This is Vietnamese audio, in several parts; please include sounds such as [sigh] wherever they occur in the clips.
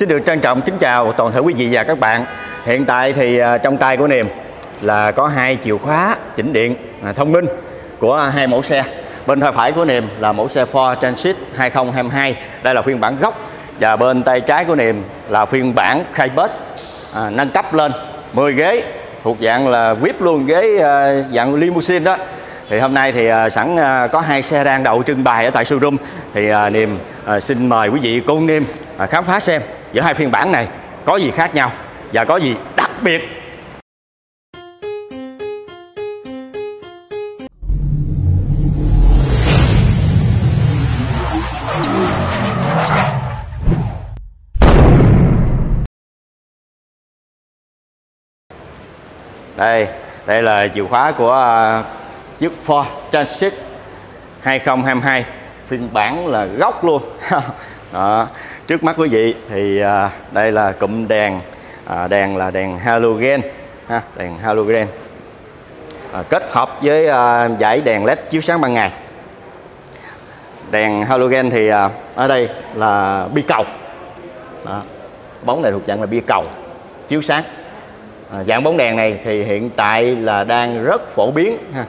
Xin được trân trọng kính chào toàn thể quý vị và các bạn. Hiện tại thì à, trong tay của Niềm là có hai chìa khóa chỉnh điện à, thông minh của hai mẫu xe. Bên tay phải của Niềm là mẫu xe Ford Transit 2022. Đây là phiên bản gốc và bên tay trái của Niềm là phiên bản Hybrid à, nâng cấp lên 10 ghế thuộc dạng là VIP luôn ghế à, dạng limousine đó thì hôm nay thì à, sẵn à, có hai xe đang đậu trưng bày ở tại showroom thì à, niềm à, xin mời quý vị cùng niềm à, khám phá xem giữa hai phiên bản này có gì khác nhau và có gì đặc biệt? Đây đây là chìa khóa của à, chiếc Ford Transit 2022 phiên bản là gốc luôn. [laughs] đó. trước mắt quý vị thì à, đây là cụm đèn à, đèn là đèn halogen ha, đèn halogen. À, kết hợp với à, dải đèn led chiếu sáng ban ngày. Đèn halogen thì à, ở đây là bi cầu. Đó. bóng này thuộc dạng là bi cầu chiếu sáng. À, dạng bóng đèn này thì hiện tại là đang rất phổ biến ha.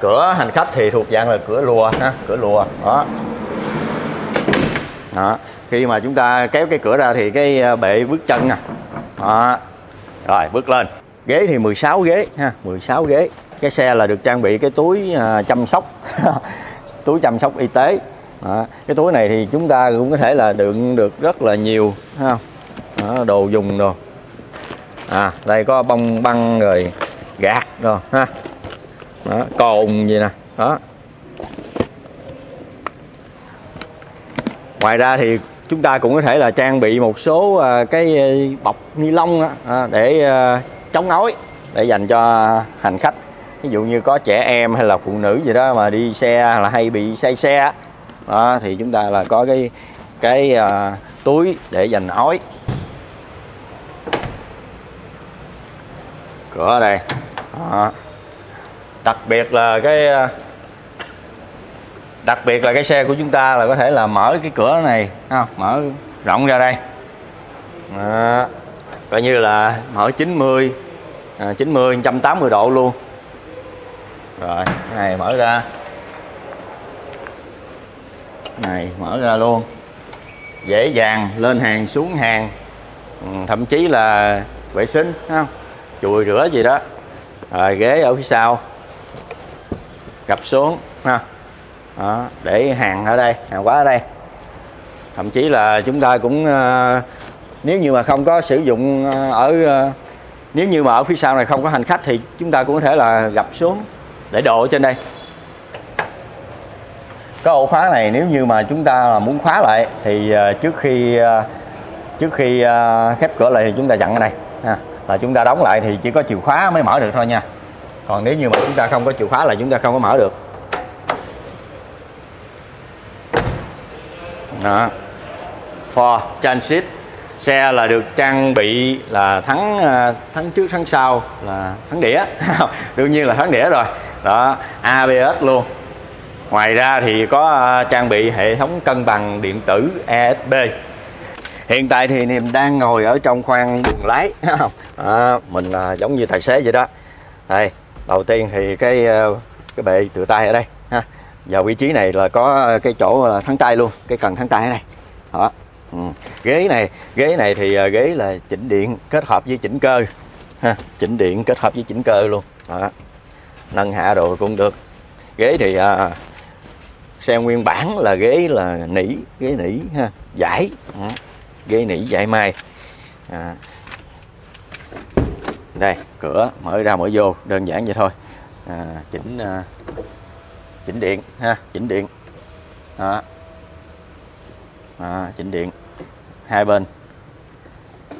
Cửa hành khách thì thuộc dạng là cửa lùa ha cửa lùa. Đó đó. Khi mà chúng ta kéo cái cửa ra thì cái ờ, bệ bước chân nè. Đó. Rồi bước lên. Ghế thì 16 ghế ha 16 ghế. Cái xe là được trang bị cái túi ờ, chăm sóc. [laughs] Túi chăm sóc y tế. Đó. cái túi này thì chúng ta cũng có thể là đựng được rất là nhiều ha đó, đồ dùng rồi à đây có bông băng rồi gạt rồi ha. Đó, cồn gì nè. Đó. Ngoài ra thì chúng ta cũng có thể là trang bị một số à, cái à, bọc ni lông à, để chống ói để dành cho hành khách ví dụ như có trẻ em hay là phụ nữ gì đó mà đi xe là hay bị say xe đó, thì chúng ta là có cái cái à, túi để dành ói cửa đây đó. đặc biệt là cái đặc biệt là cái xe của chúng ta là có thể là mở cái cửa này không? mở rộng ra đây. À, coi như là mở 90 à, 90 180 độ luôn. Rồi cái này mở ra. Cái này mở ra luôn. Dễ dàng lên hàng xuống hàng. Ừ, thậm chí là vệ sinh không chùi rửa gì đó. Rồi ghế ở phía sau. Gập xuống ha đó, để hàng ở đây hàng quá ở đây. Thậm chí là chúng ta cũng ờ, nếu như mà không có sử dụng ờ, ở ờ, nếu như mà ở phía sau này không có hành khách thì chúng ta cũng có thể là gập xuống để độ trên đây. Cái ổ khóa này nếu như mà chúng ta muốn khóa lại thì trước khi trước khi khép cửa lại thì chúng ta chặn ở đây ha. Là chúng ta đóng lại thì chỉ có chìa khóa mới mở được thôi nha. Còn nếu như mà chúng ta không có chìa khóa là chúng ta không có mở được. Đó. Ford Transit xe là được trang bị là thắng ờ, thắng trước thắng sau là thắng đĩa. [laughs] Đương nhiên là thắng đĩa rồi. Đó ABS luôn. Ngoài ra thì có ờ, trang bị hệ thống cân bằng điện tử ESP hiện tại thì niềm đang ngồi ở trong khoang buồng lái. [laughs] À, mình là giống như tài xế vậy đó. Đây đầu tiên thì cái ờ, cái bệ tựa tay ở đây và vị trí này là có cái chỗ thắng tay luôn cái cần thắng tay ở đây. Đó. Ừ. ghế này ghế này thì à, ghế là chỉnh điện kết hợp với chỉnh cơ ha chỉnh điện kết hợp với chỉnh cơ luôn. Đó. Nâng hạ đồ cũng được. Ghế thì à, xe nguyên bản là ghế là nỉ ghế nỉ ha giải. Đó. ghế nỉ giải mai. À. đây cửa mở ra mở vô đơn giản vậy thôi. À, chỉnh à, chỉnh điện ha chỉnh điện. Đó. À, chỉnh điện. Hai bên.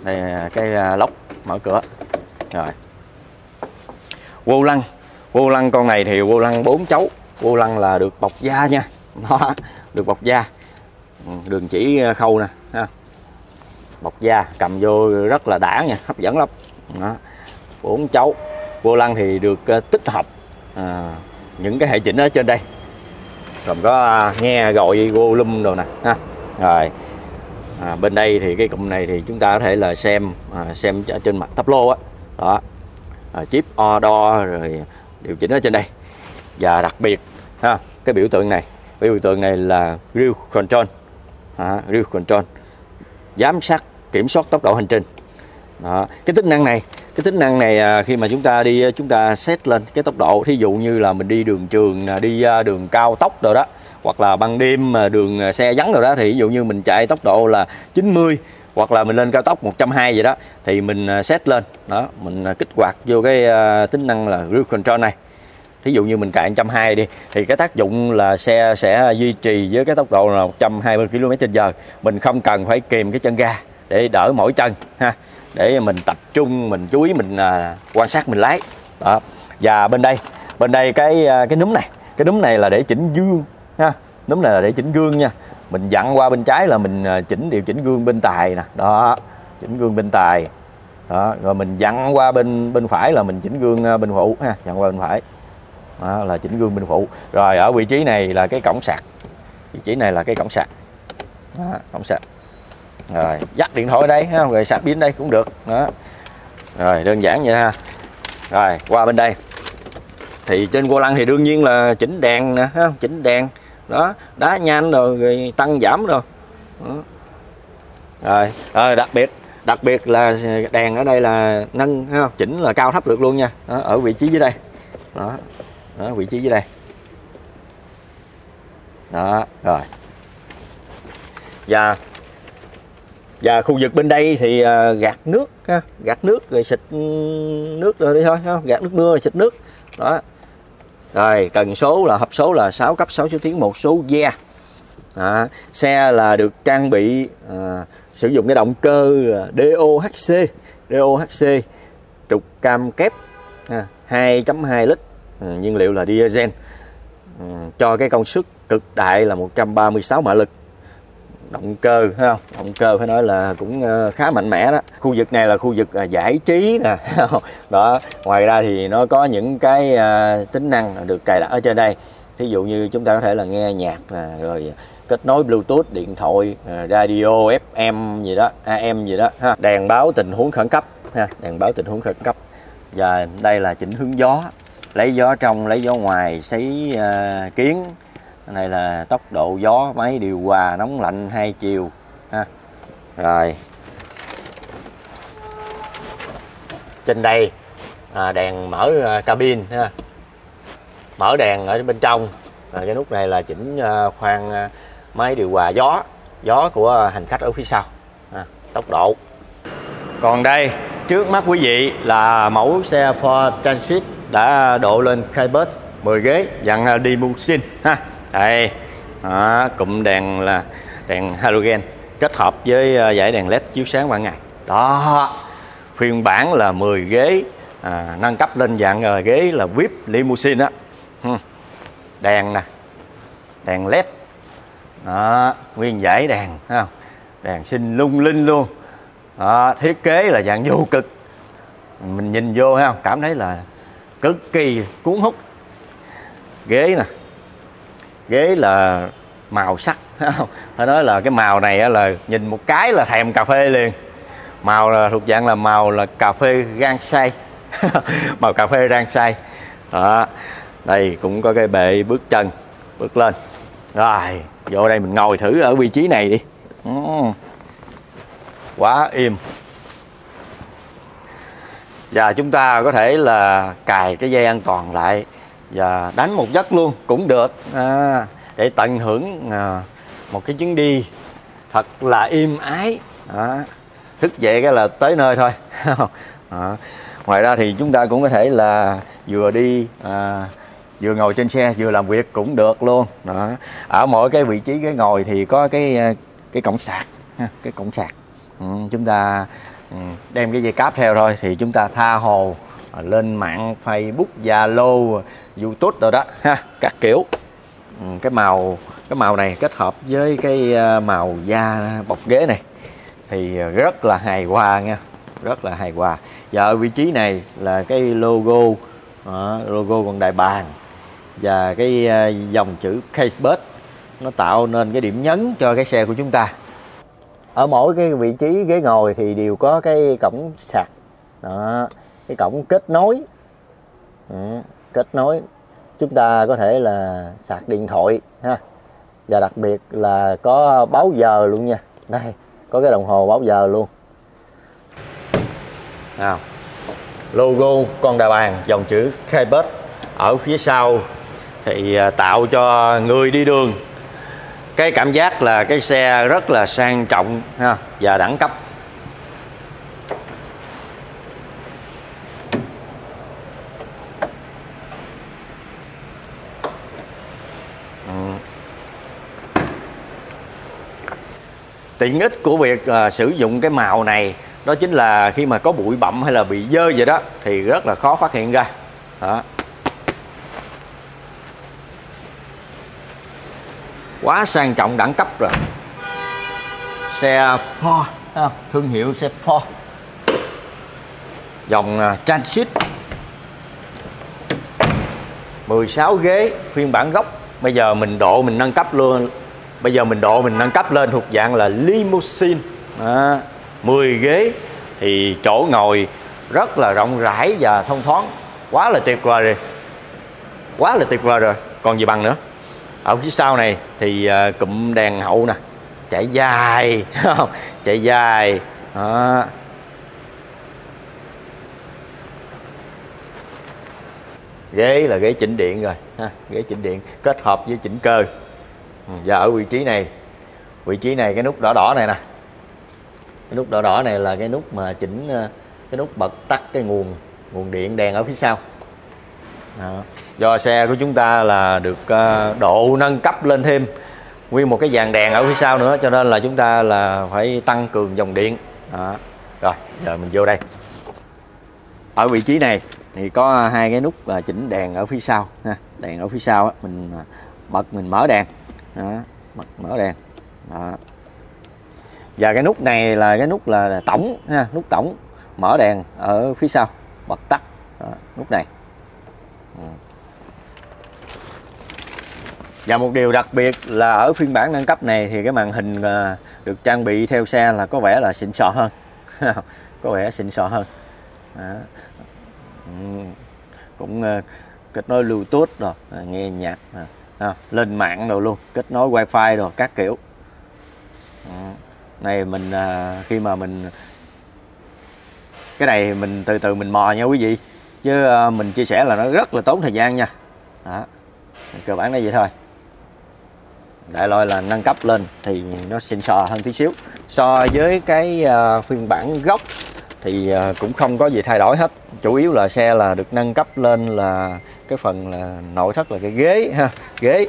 Đây là cái à, lốc mở cửa. Rồi. Vô lăng. Vô lăng con này thì vô lăng bốn chấu. Vô lăng là được bọc da nha. Nó [laughs] được bọc da. Ừ, đường chỉ à, khâu nè ha. bọc da cầm vô rất là đã nha hấp dẫn lắm. Đó. bốn chấu. Vô lăng thì được à, tích hợp. À, những cái hệ chỉnh ở trên đây. Gồm có à, nghe gọi volume đồ nè ha. Rồi à, bên đây thì cái cụm này thì chúng ta có thể là xem à, xem trên mặt tắp lô á. Đó. À, chip đo rồi điều chỉnh ở trên đây. Và đặc biệt ha cái biểu tượng này biểu tượng này là real control. À, real control. Giám sát kiểm soát tốc độ hành trình. Đó. cái tính năng này cái tính năng này à, khi mà chúng ta đi à, chúng ta set lên cái tốc độ, thí dụ như là mình đi đường trường à, đi đường cao tốc rồi đó, hoặc là ban đêm mà đường xe vắng rồi đó, thì ví dụ như mình chạy tốc độ là 90 hoặc là mình lên cao tốc 120 vậy đó, thì mình set lên. Đó, mình kích hoạt vô cái tính năng là cruise control này. Thí dụ như mình chạy 120 đi, thì cái tác dụng là xe sẽ duy trì với cái tốc độ là 120 km/h mình không cần phải kìm cái chân ga để đỡ mỗi chân, ha để mình tập trung mình chú ý mình à, quan sát mình lái. Đó. Và bên đây bên đây cái à, cái núm này cái núm này là để chỉnh gương ha. Núm này là để chỉnh gương nha. Mình dặn qua bên trái là mình à, chỉnh điều chỉnh gương bên tài nè. Đó chỉnh gương bên tài. Đó rồi mình dặn qua bên bên phải là mình chỉnh gương à, bên phụ ha dặn qua bên phải. Đó, là chỉnh gương bên phụ. Rồi ở vị trí này là cái cổng sạc. Vị trí này là cái cổng sạc. Đó, cổng sạc rồi dắt điện thoại đây ha rồi sạc pin đây cũng được đó. Rồi đơn giản vậy ha. Rồi qua bên đây. Thì trên vô lăng thì đương nhiên là chỉnh đèn nè ha chỉnh đèn. Đó đá nhanh rồi, rồi tăng giảm rồi. Đó. rồi rồi đặc biệt đặc biệt là đèn ở đây là nâng ha chỉnh là cao thấp được luôn nha. Đó, ở vị trí dưới đây. Đó, đó vị trí dưới đây. Đó rồi. Và và khu vực bên đây thì ờ, gạt nước ha, gạt nước rồi xịt ừ, nước rồi đi thôi ha, gạt nước mưa rồi xịt nước. Đó. Rồi cần số là hộp số là 6 cấp 6 số tiếng một số gia à, xe là được trang bị à, sử dụng cái động cơ ờ, DOHC DOHC trục cam kép à, 2.2 lít ừ, nhiên liệu là diesel. Ừ, cho cái công suất cực đại là 136 mã lực động cơ thấy không? Động cơ phải nói là cũng ờ, khá mạnh mẽ đó. Khu vực này là khu vực à, giải trí nè [laughs] đó ngoài ra thì nó có những cái à, tính năng được cài đặt ở trên đây. Thí dụ như chúng ta có thể là nghe nhạc rồi kết nối bluetooth điện thoại à, radio fm gì đó am gì đó ha. Đèn báo tình huống khẩn cấp ha đèn báo tình huống khẩn cấp. Và đây là chỉnh hướng gió lấy gió trong lấy gió ngoài sấy uh, kiến này là tốc độ gió máy điều hòa nóng lạnh hai chiều ha. Rồi. Trên đây à, đèn mở à, cabin ha. Mở đèn ở bên trong. À, cái nút này là chỉnh à, khoang à, máy điều hòa gió gió của hành khách ở phía sau à, tốc độ. Còn đây trước mắt quý vị là mẫu xe Ford Transit đã độ lên Khai 10 ghế dạng limousine à, ha đây đó, cụm đèn là đèn halogen kết hợp với ờ, dải đèn led chiếu sáng ban ngày. Đó phiên bản là 10 ghế à, nâng cấp lên dạng à, ghế là vip limousine á. Đèn nè đèn led. Đó, nguyên dải đèn thấy không? Đèn xinh lung linh luôn. Đó, thiết kế là dạng vô cực. Mình nhìn vô thấy không? Cảm thấy là cực kỳ cuốn hút. Ghế nè ghế là màu sắc [laughs] phải nói là cái màu này là nhìn một cái là thèm cà phê liền. Màu là thuộc dạng là màu là cà phê rang say [laughs] màu cà phê rang say đó. Đây cũng có cái bệ bước chân, bước lên. Rồi, vô đây mình ngồi thử ở vị trí này đi. Quá im. Và chúng ta có thể là cài cái dây an toàn lại và đánh một giấc luôn cũng được. À, để tận hưởng à, một cái chuyến đi thật là im ái. À, thức dậy cái là tới nơi thôi. [laughs] À, ngoài ra thì chúng ta cũng có thể là vừa đi à, vừa ngồi trên xe vừa làm việc cũng được luôn. Đó. ở mỗi cái vị trí cái ngồi thì có cái à, cái cổng sạc cái cổng sạc. Ừ, chúng ta ừ, đem cái dây cáp theo thôi thì chúng ta tha hồ à, lên mạng Facebook Zalo youtube rồi đó ha các kiểu. Ừ, cái màu cái màu này kết hợp với cái ờ, màu da bọc ghế này thì rất là hài hòa nha rất là hài hòa. Và ở vị trí này là cái logo đó, logo con đại bàng và cái ờ, dòng chữ Casebus nó tạo nên cái điểm nhấn cho cái xe của chúng ta. Ở mỗi cái vị trí ghế ngồi thì đều có cái cổng sạc. Đó cái cổng kết nối. Ừ, kết nối. Chúng ta có thể là sạc điện thoại ha. Và đặc biệt là có báo giờ luôn nha. Đây có cái đồng hồ báo giờ luôn. Nào logo con đà bàn dòng chữ Kbus ở phía sau thì à, tạo cho người đi đường. Cái cảm giác là cái xe rất là sang trọng ha và đẳng cấp. Tiện ích của việc à, sử dụng cái màu này đó chính là khi mà có bụi bặm hay là bị dơ vậy đó thì rất là khó phát hiện ra. Đó. Quá sang trọng đẳng cấp rồi. Xe Ford thương hiệu xe Ford. Dòng à, Transit. 16 ghế phiên bản gốc. Bây giờ mình độ mình nâng cấp luôn bây giờ mình độ mình nâng cấp lên thuộc dạng là limousine. À, 10 ghế. Thì chỗ ngồi rất là rộng rãi và thông thoáng. Quá là tuyệt vời rồi. Quá là tuyệt vời rồi. Còn gì bằng nữa? Ở phía sau này thì uh, cụm đèn hậu nè. Chạy dài. [laughs] Chạy dài. Đó. ghế là ghế chỉnh điện rồi ha ghế chỉnh điện kết hợp với chỉnh cơ. Ừ, và ở vị trí này vị trí này cái nút đỏ đỏ này nè. Cái nút đỏ đỏ này là cái nút mà chỉnh ờ, cái nút bật tắt cái nguồn nguồn điện đèn ở phía sau. Đó. do xe của chúng ta là được ờ, độ nâng cấp lên thêm nguyên một cái dàn đèn ở phía sau nữa cho nên là chúng ta là phải tăng cường dòng điện. Đó. rồi giờ mình vô đây. Ở vị trí này thì có hai cái nút chỉnh đèn ở phía sau ha. Đèn ở phía sau á, mình ờ, bật mình mở đèn đó, bật mở đèn. Đó. Và cái nút này là cái nút là tổng ha nút tổng. Mở đèn ở phía sau bật tắt. Đó, nút này. Ừ. Và một điều đặc biệt là ở phiên bản nâng cấp này thì cái màn hình à, được trang bị theo xe là có vẻ là xịn sò hơn. [laughs] Có vẻ xịn sò hơn. Đó. Ừ. Cũng à, kết nối bluetooth rồi nghe nhạc. À à, lên mạng rồi luôn kết nối wifi rồi các kiểu. À, này mình à, khi mà mình cái này mình từ từ mình mò nha quý vị. Chứ à, mình chia sẻ là nó rất là tốn thời gian nha. Đó. cơ bản là vậy thôi. Đại loại là nâng cấp lên thì nó xịn sò hơn tí xíu. So với cái à, phiên bản gốc thì à, cũng không có gì thay đổi hết. Chủ yếu là xe là được nâng cấp lên là cái phần là nội thất là cái ghế ha ghế.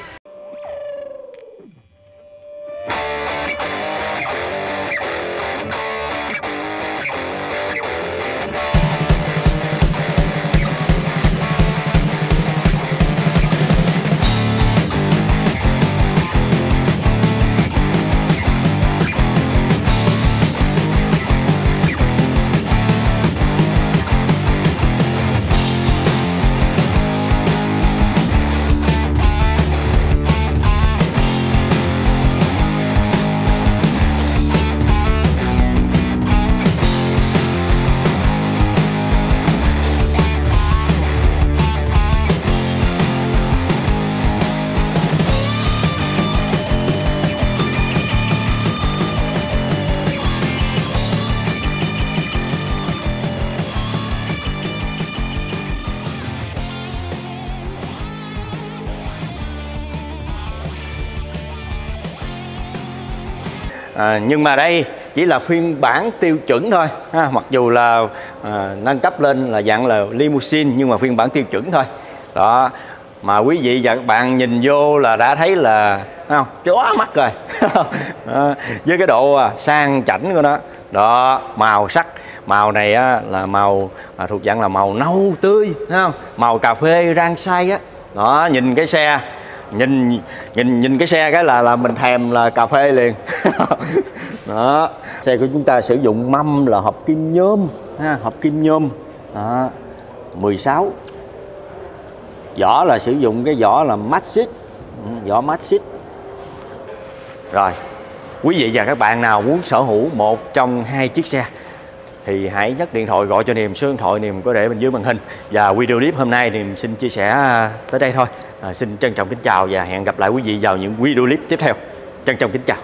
À, nhưng mà đây chỉ là phiên bản tiêu chuẩn thôi ha. mặc dù là à, nâng cấp lên là dạng là limousine nhưng mà phiên bản tiêu chuẩn thôi. Đó mà quý vị và các bạn nhìn vô là đã thấy là không? Chó mắt rồi. [laughs] À, với cái độ à, sang chảnh của nó. Đó màu sắc. Màu này á, là màu à, thuộc dạng là màu nâu tươi không? Màu cà phê rang say á. Đó nhìn cái xe nhìn nhìn nhìn cái xe cái là là mình thèm là cà phê liền. [laughs] Đó, xe của chúng ta sử dụng mâm là hộp kim nhôm, ha, hộp kim nhôm. Đó. 16 vỏ là sử dụng cái vỏ là maxit ừ, vỏ maxit rồi, quý vị và các bạn nào muốn sở hữu một trong hai chiếc xe thì hãy nhấc điện thoại gọi cho Niềm số điện thoại Niềm có để bên dưới màn hình. Và video clip hôm nay Niềm xin chia sẻ à, tới đây thôi. Ờ, xin trân trọng kính chào và hẹn gặp lại quý vị vào những video clip tiếp theo. Trân trọng kính chào.